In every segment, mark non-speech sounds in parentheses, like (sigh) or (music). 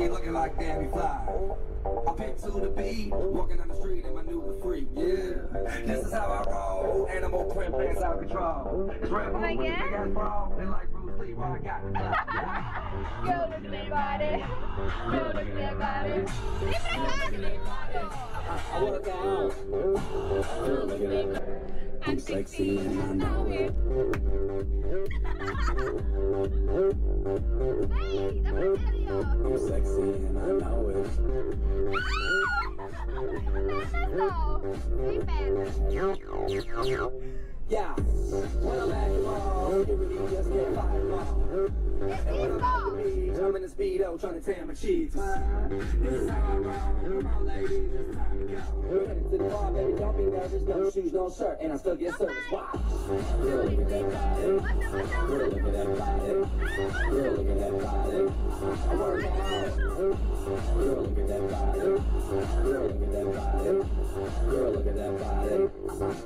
be looking like Danny Fly. I pick to the beat, walking on the street in my new freak, yeah. This is how I roll, animal print pants out control. It's Red Bull with big ass bra, and like Bruce Lee, I got the. Go at that body. Go look at that body. I work out. Girl, look at that. Uh, I'm sexy and I know it. I'm sexy and I know it. (laughs) Yeah, when I'm at the mall, you really just get. And when I'm at the beach, I'm in the speedo trying to tan my cheeks. This is how I roll. Come on, ladies, it's time to go. We're headed to the bar, baby, don't be nervous. No shoes, no shirt, and I still get service. Wow. Girl, look at that body. Girl, look at that body. Girl, look at that body. I work out. Girl, look at that body. Girl, look at that body. Girl, look at that body.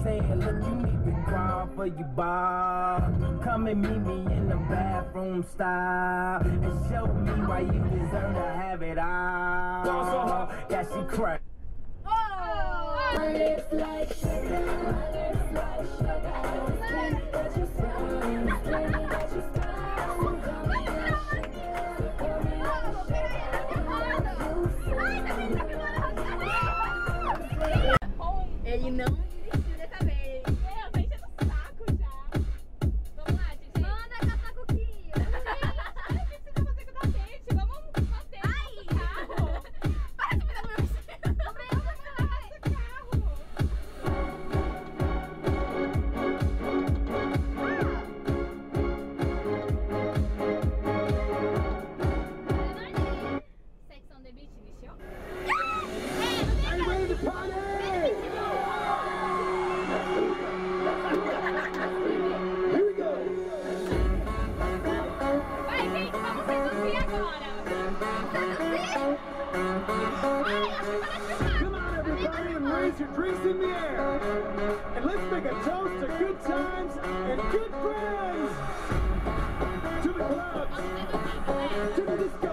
I said, look, you need to crawl for your bar. Come and meet me in the bathroom style. And show me why you deserve to have it all. Yeah, she crack. Ele não desistiu dessa your drinks in the air. And let's make a toast to good times and good friends. To the club, to the disco.